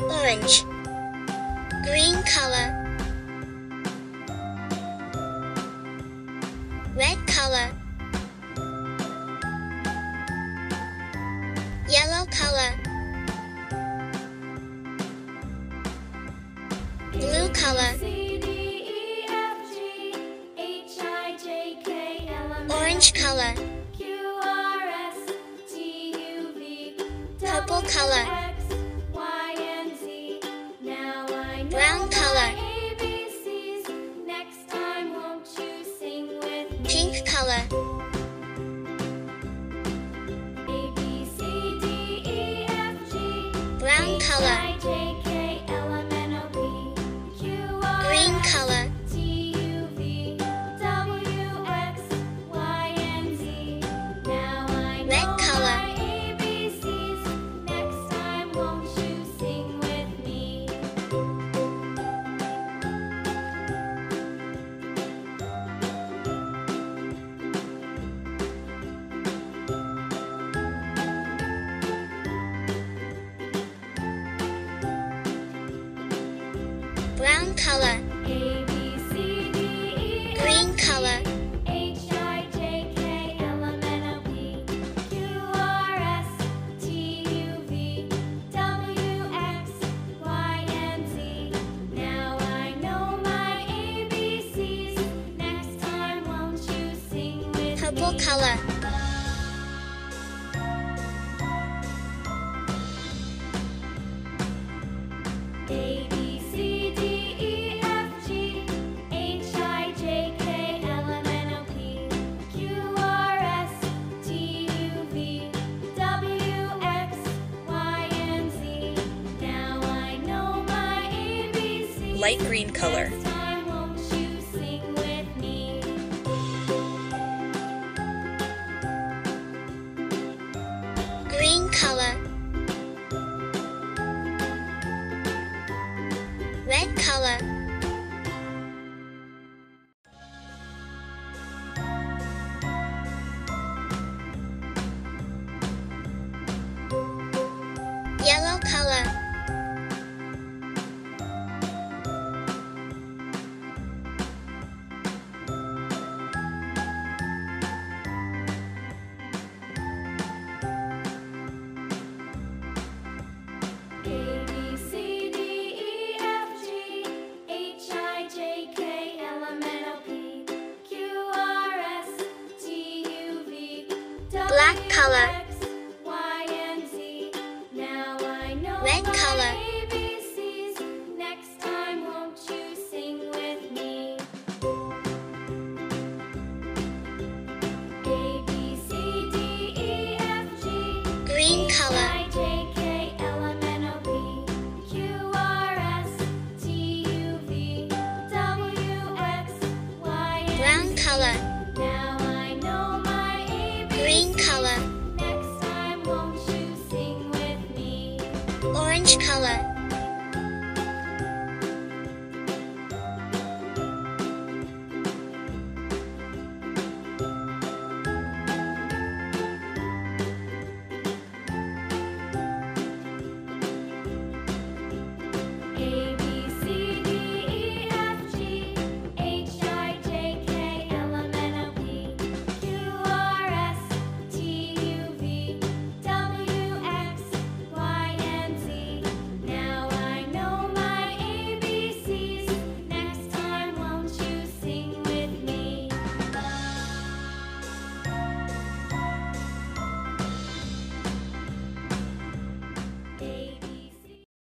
orange. Green color. Red color. Yellow color. Blue color. Orange color purple color. Brown color. Pink color. Brown color brown color green color H I J K L M N O P Q R S T U V W X Y and Z. Now I know my ABCs. Next time, won't you sing with purple me? color A Light green color. Green color. Red color. Yellow color D E F G green color. I J K L M N O P Q R S T U V W X Y and brown color orange color